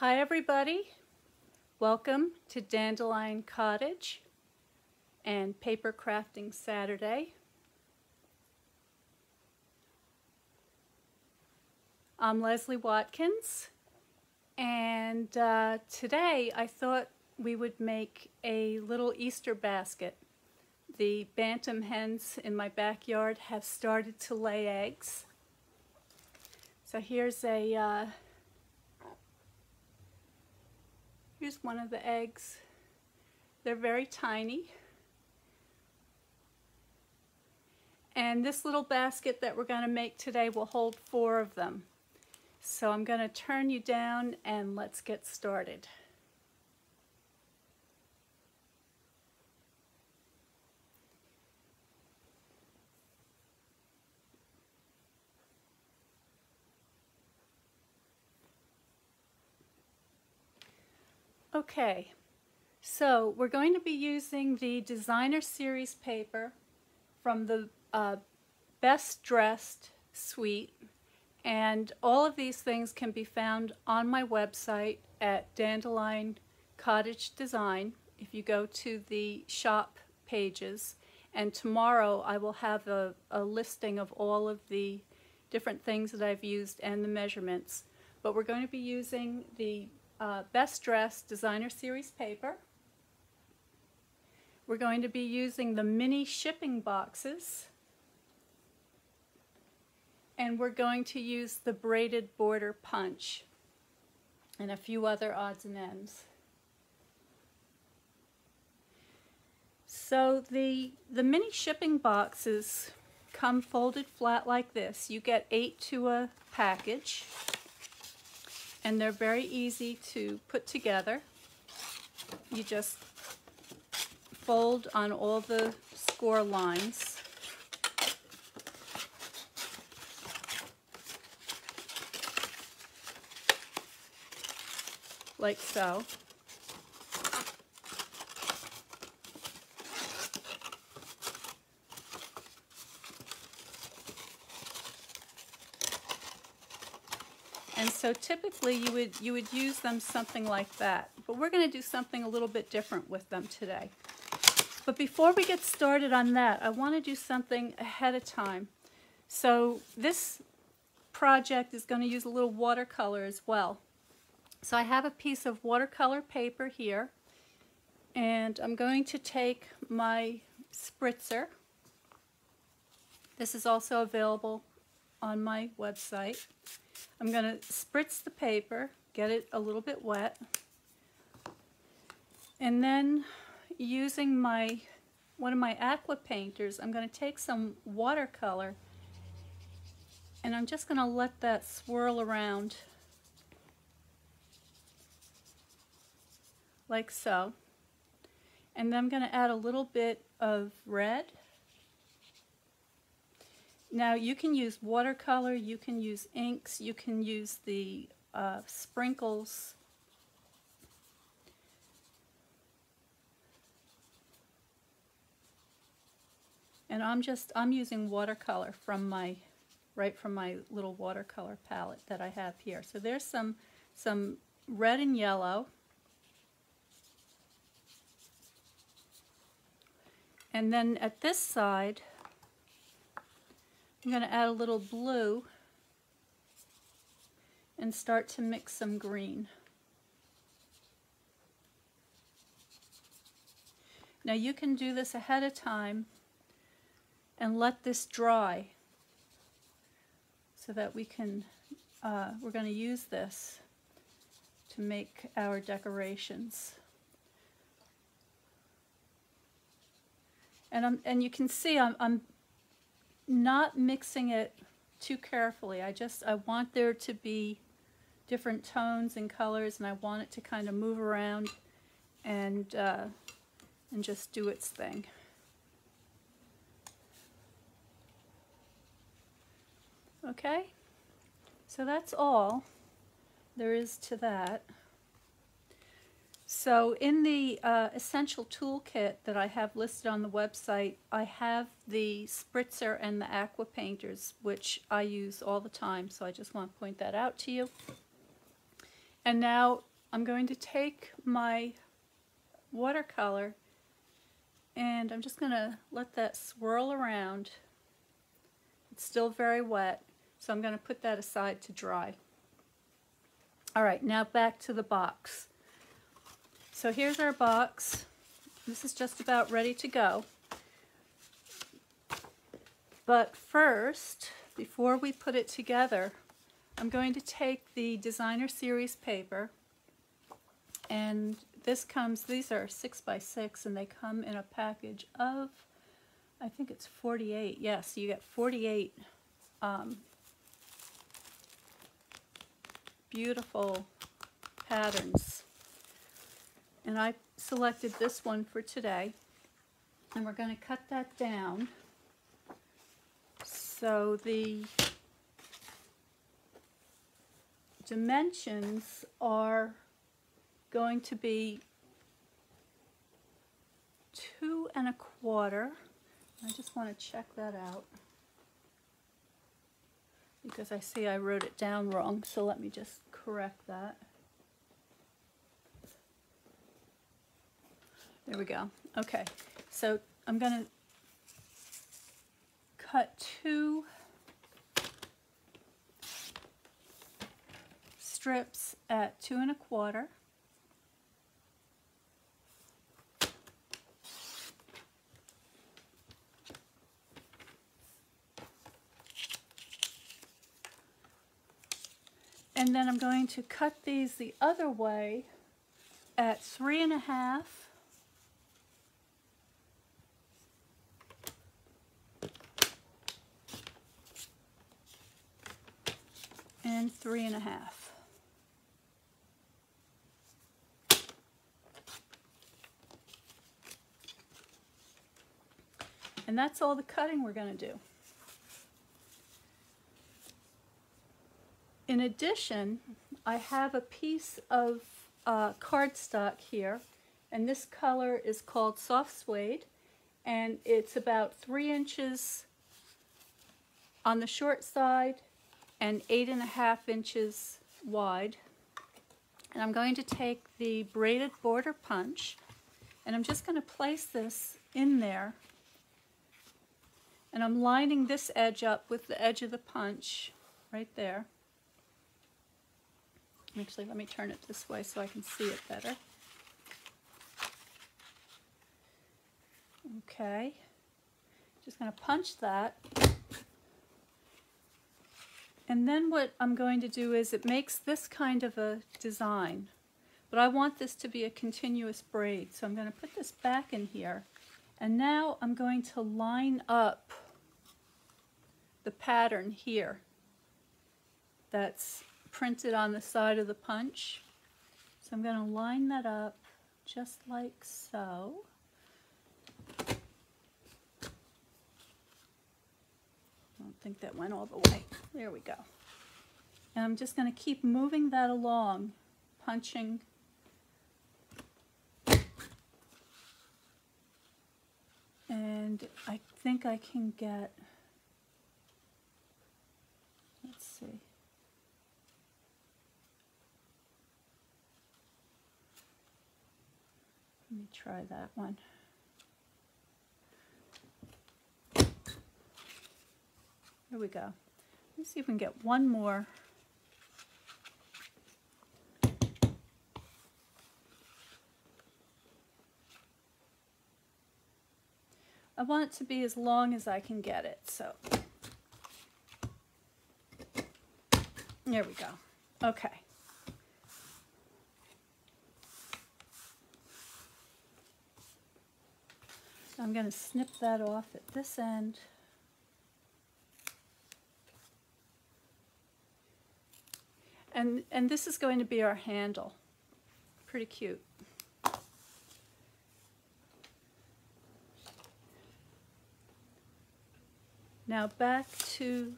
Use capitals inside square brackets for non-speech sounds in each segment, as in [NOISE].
Hi everybody, welcome to Dandelion Cottage and Paper Crafting Saturday. I'm Leslie Watkins and uh, today I thought we would make a little Easter basket. The bantam hens in my backyard have started to lay eggs. So here's a uh, Here's one of the eggs. They're very tiny. And this little basket that we're going to make today will hold four of them. So I'm going to turn you down and let's get started. Okay, so we're going to be using the Designer Series paper from the uh, Best Dressed suite. And all of these things can be found on my website at Dandelion Cottage Design if you go to the shop pages. And tomorrow I will have a, a listing of all of the different things that I've used and the measurements. But we're going to be using the uh, Best Dress Designer Series paper. We're going to be using the mini shipping boxes. And we're going to use the braided border punch and a few other odds and ends. So the, the mini shipping boxes come folded flat like this. You get eight to a package and they're very easy to put together. You just fold on all the score lines. Like so. And so typically you would, you would use them something like that. But we're going to do something a little bit different with them today. But before we get started on that, I want to do something ahead of time. So this project is going to use a little watercolor as well. So I have a piece of watercolor paper here. And I'm going to take my spritzer. This is also available on my website. I'm going to spritz the paper, get it a little bit wet, and then using my one of my aqua painters, I'm going to take some watercolor and I'm just going to let that swirl around like so. And then I'm going to add a little bit of red now you can use watercolor, you can use inks, you can use the uh, sprinkles. And I'm just, I'm using watercolor from my, right from my little watercolor palette that I have here. So there's some, some red and yellow. And then at this side, I'm going to add a little blue and start to mix some green. Now you can do this ahead of time and let this dry so that we can, uh, we're going to use this to make our decorations. And, I'm, and you can see I'm, I'm not mixing it too carefully. I just, I want there to be different tones and colors and I want it to kind of move around and, uh, and just do its thing. Okay, so that's all there is to that. So in the uh, essential toolkit that I have listed on the website, I have the spritzer and the aqua painters, which I use all the time. So I just want to point that out to you. And now I'm going to take my watercolor and I'm just going to let that swirl around. It's still very wet, so I'm going to put that aside to dry. All right, now back to the box. So here's our box. This is just about ready to go. But first, before we put it together, I'm going to take the designer series paper and this comes, these are six by six and they come in a package of, I think it's 48. Yes, you get 48 um, beautiful patterns. And I selected this one for today. And we're going to cut that down. So the dimensions are going to be two and a quarter. I just want to check that out because I see I wrote it down wrong, so let me just correct that. There we go. Okay, so I'm going to cut two strips at two and a quarter. And then I'm going to cut these the other way at three and a half. And three and a half. And that's all the cutting we're going to do. In addition, I have a piece of uh, cardstock here, and this color is called Soft Suede, and it's about three inches on the short side and eight and a half inches wide. And I'm going to take the braided border punch, and I'm just going to place this in there. And I'm lining this edge up with the edge of the punch right there. Actually, let me turn it this way so I can see it better. Okay, just going to punch that. And then what I'm going to do is it makes this kind of a design, but I want this to be a continuous braid. So I'm going to put this back in here. And now I'm going to line up the pattern here that's printed on the side of the punch. So I'm going to line that up just like so. I don't think that went all the way. There we go. And I'm just going to keep moving that along, punching and I think I can get, let's see, Let me try that one. There we go. Let's see if we can get one more. I want it to be as long as I can get it, so. There we go. Okay. I'm going to snip that off at this end. And, and this is going to be our handle. Pretty cute. Now back to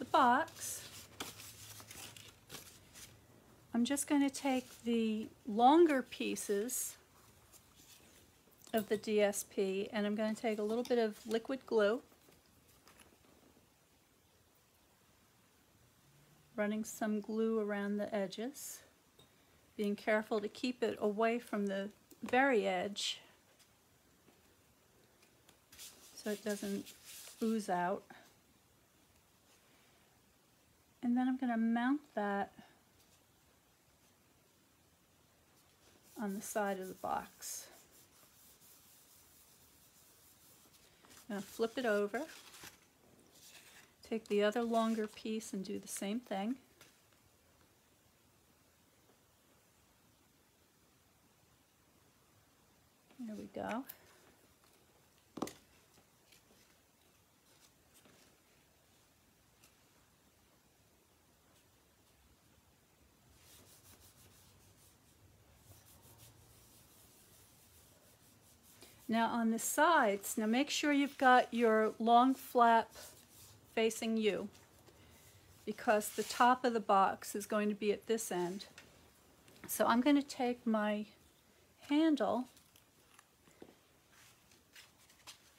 the box. I'm just going to take the longer pieces of the DSP and I'm going to take a little bit of liquid glue running some glue around the edges being careful to keep it away from the very edge so it doesn't ooze out. And then I'm going to mount that on the side of the box. I'm going to flip it over, take the other longer piece and do the same thing. There we go. Now on the sides, now make sure you've got your long flap facing you because the top of the box is going to be at this end. So I'm going to take my handle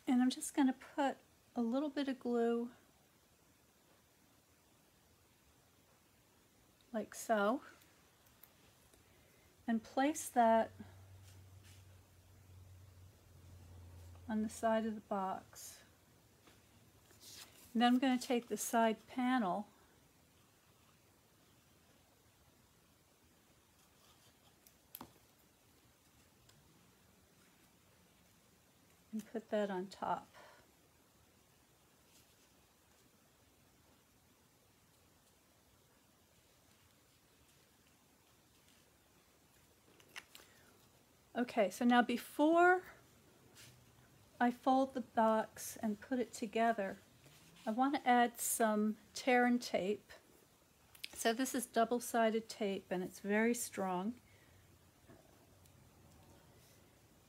and I'm just going to put a little bit of glue like so and place that on the side of the box. And then I'm going to take the side panel and put that on top. Okay, so now before I fold the box and put it together, I want to add some tear and tape. So this is double-sided tape and it's very strong.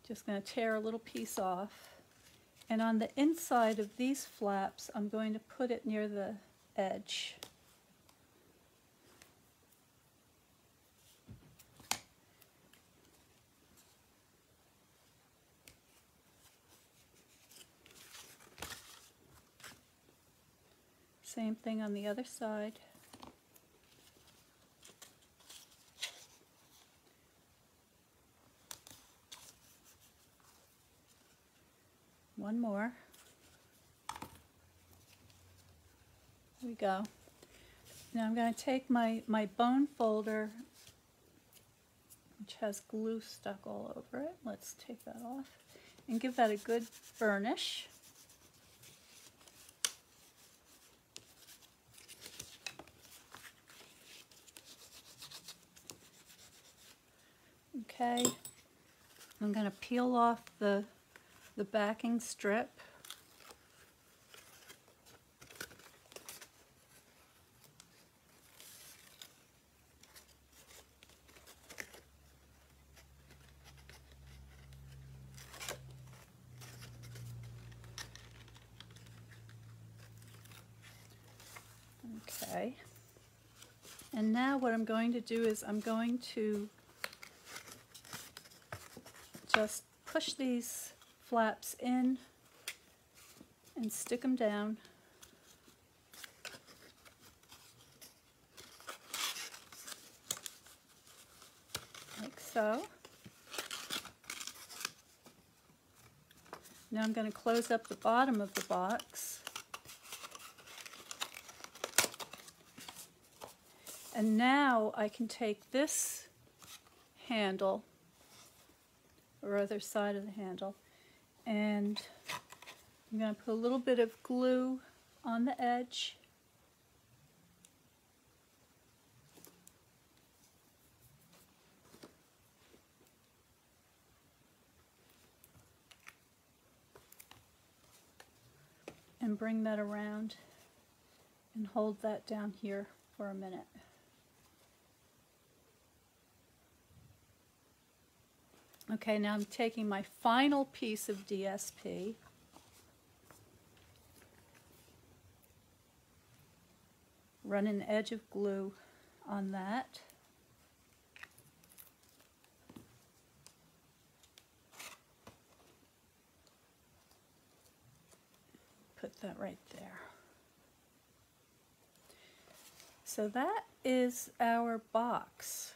Just going to tear a little piece off. And on the inside of these flaps, I'm going to put it near the edge. Same thing on the other side. One more. There we go. Now I'm going to take my, my bone folder, which has glue stuck all over it. Let's take that off and give that a good burnish. Okay, I'm going to peel off the, the backing strip. Okay. And now what I'm going to do is I'm going to just push these flaps in and stick them down. Like so. Now I'm going to close up the bottom of the box. And now I can take this handle or other side of the handle. And I'm going to put a little bit of glue on the edge. And bring that around and hold that down here for a minute. Okay, now I'm taking my final piece of DSP. Run an edge of glue on that. Put that right there. So that is our box.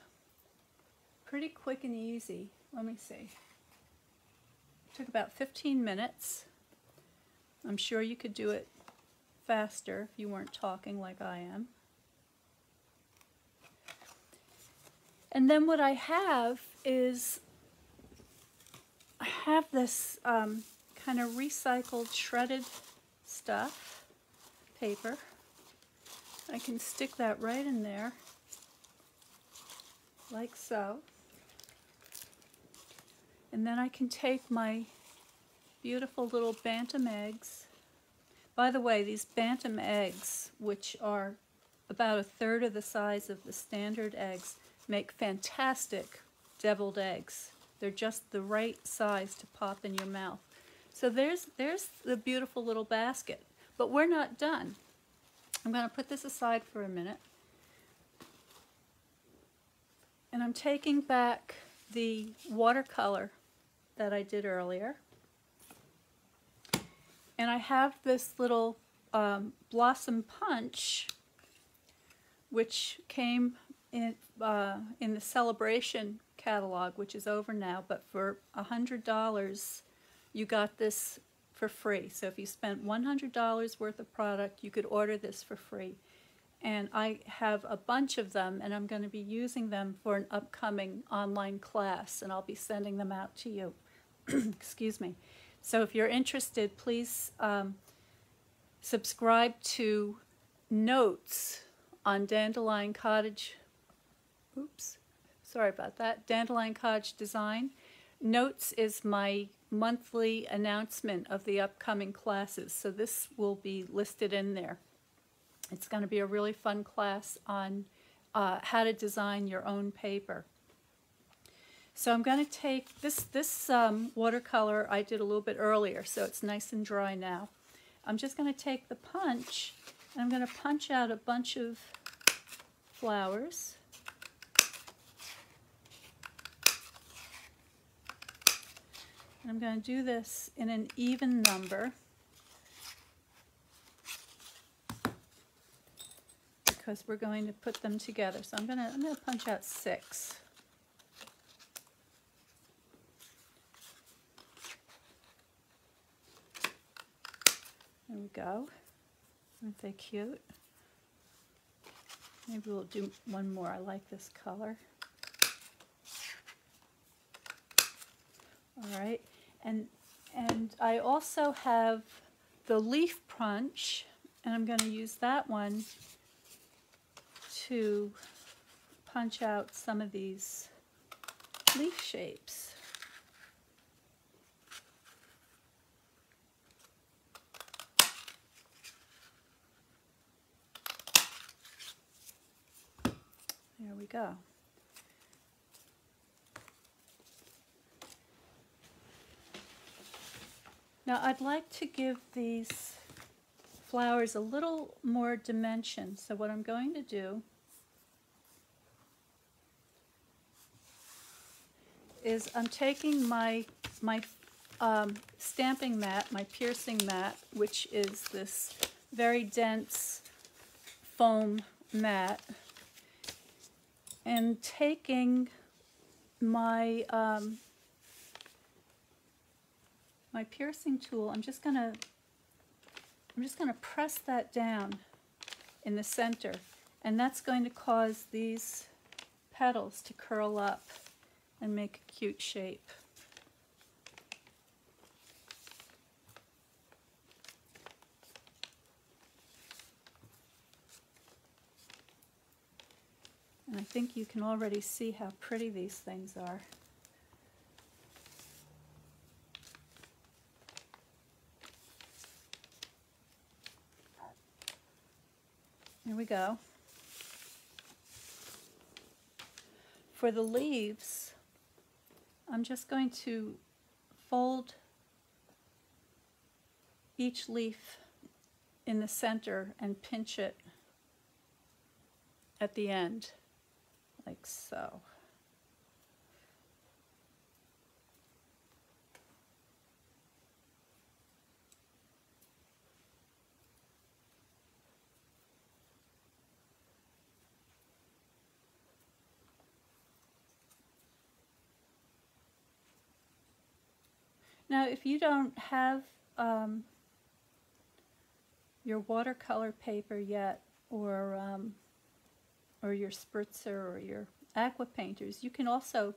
pretty quick and easy. Let me see. It took about 15 minutes. I'm sure you could do it faster if you weren't talking like I am. And then what I have is I have this um, kind of recycled shredded stuff, paper. I can stick that right in there, like so. And then I can take my beautiful little bantam eggs. By the way, these bantam eggs, which are about a third of the size of the standard eggs, make fantastic deviled eggs. They're just the right size to pop in your mouth. So there's, there's the beautiful little basket. But we're not done. I'm going to put this aside for a minute. And I'm taking back the watercolor that I did earlier. And I have this little um, Blossom Punch, which came in, uh, in the Celebration catalog, which is over now, but for $100 you got this for free. So if you spent $100 worth of product, you could order this for free. And I have a bunch of them, and I'm going to be using them for an upcoming online class, and I'll be sending them out to you. [CLEARS THROAT] Excuse me. So if you're interested, please um, subscribe to Notes on Dandelion Cottage. Oops, sorry about that. Dandelion Cottage Design. Notes is my monthly announcement of the upcoming classes, so this will be listed in there. It's going to be a really fun class on uh, how to design your own paper. So I'm going to take this, this um, watercolor I did a little bit earlier, so it's nice and dry now. I'm just going to take the punch, and I'm going to punch out a bunch of flowers. And I'm going to do this in an even number because we're going to put them together. So I'm going to, I'm going to punch out six. There we go. Aren't they cute? Maybe we'll do one more. I like this color. All right, and, and I also have the leaf punch, and I'm going to use that one to punch out some of these leaf shapes. There we go. Now I'd like to give these flowers a little more dimension. So what I'm going to do is I'm taking my, my um, stamping mat, my piercing mat, which is this very dense foam mat, and taking my um, my piercing tool, I'm just gonna I'm just gonna press that down in the center and that's going to cause these petals to curl up and make a cute shape. I think you can already see how pretty these things are. Here we go. For the leaves, I'm just going to fold each leaf in the center and pinch it at the end, like so. Now, if you don't have um, your watercolor paper yet, or um, or your spritzer or your aqua painters, you can also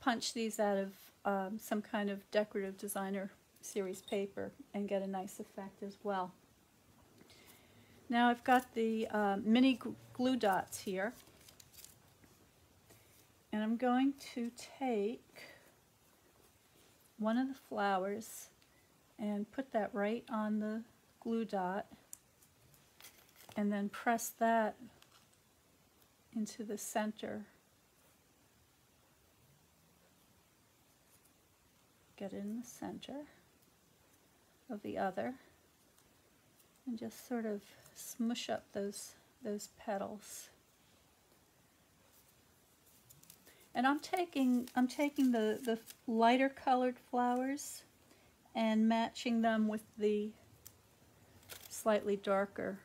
punch these out of um, some kind of decorative designer series paper and get a nice effect as well. Now I've got the uh, mini glue dots here and I'm going to take one of the flowers and put that right on the glue dot and then press that into the center. Get in the center of the other and just sort of smush up those those petals. And I'm taking I'm taking the, the lighter colored flowers and matching them with the slightly darker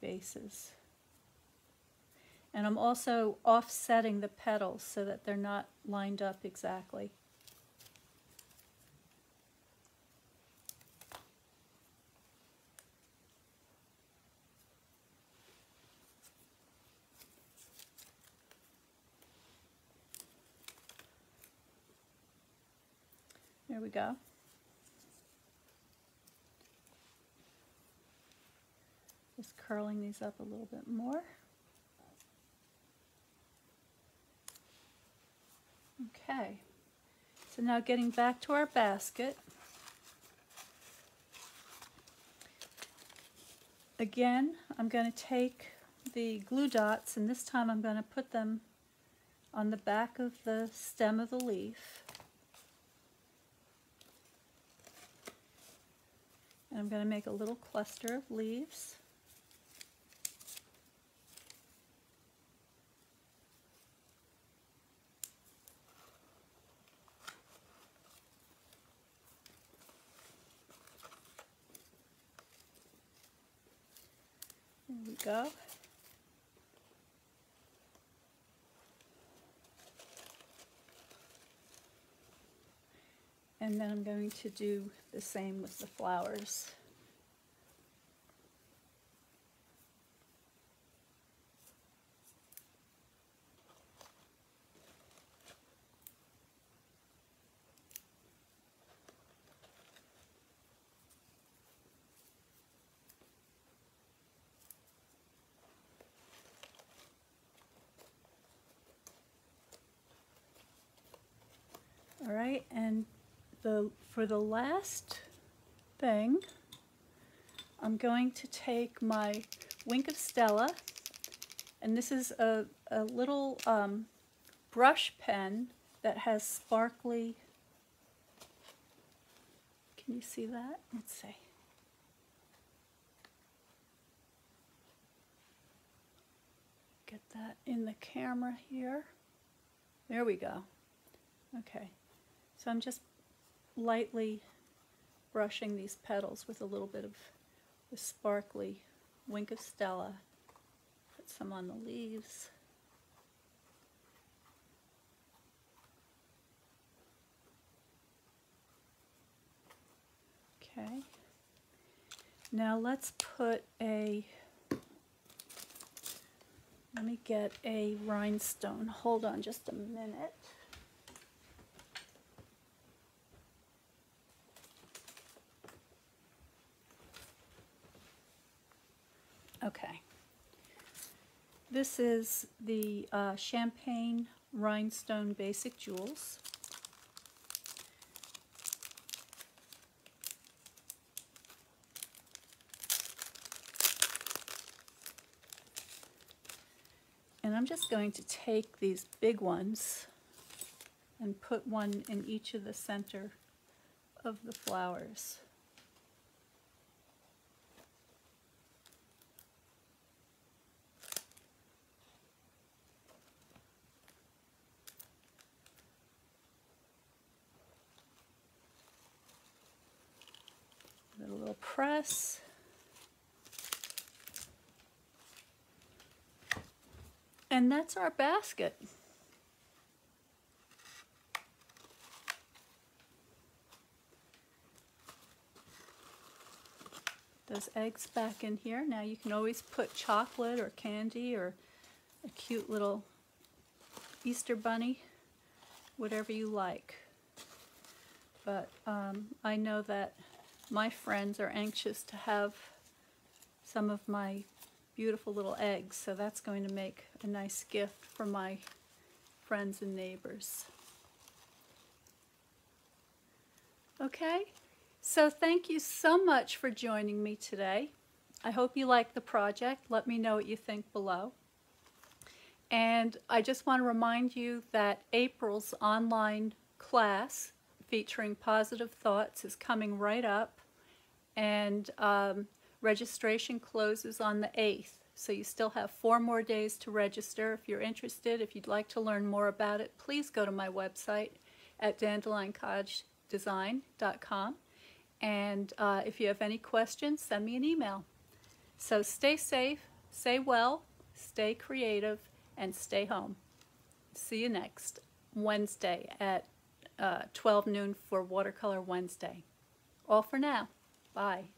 bases. And I'm also offsetting the petals so that they're not lined up exactly. There we go. Just curling these up a little bit more. Okay, so now getting back to our basket. Again, I'm going to take the glue dots and this time I'm going to put them on the back of the stem of the leaf. And I'm going to make a little cluster of leaves. There we go. And then I'm going to do the same with the flowers. All and the for the last thing, I'm going to take my Wink of Stella, and this is a, a little um, brush pen that has sparkly, can you see that? Let's see. Get that in the camera here. There we go. Okay. So I'm just lightly brushing these petals with a little bit of the sparkly Wink of Stella. Put some on the leaves. Okay. Now let's put a, let me get a rhinestone. Hold on just a minute. Okay. This is the uh, Champagne Rhinestone Basic Jewels. And I'm just going to take these big ones and put one in each of the center of the flowers. press. And that's our basket. those eggs back in here. Now you can always put chocolate or candy or a cute little Easter bunny, whatever you like. But um, I know that my friends are anxious to have some of my beautiful little eggs, so that's going to make a nice gift for my friends and neighbors. Okay, so thank you so much for joining me today. I hope you like the project. Let me know what you think below. And I just want to remind you that April's online class featuring positive thoughts is coming right up. And um, registration closes on the 8th. So you still have four more days to register. If you're interested, if you'd like to learn more about it, please go to my website at dandelioncottagedesign.com. And uh, if you have any questions, send me an email. So stay safe, stay well, stay creative, and stay home. See you next Wednesday at uh, 12 noon for Watercolor Wednesday. All for now. Bye.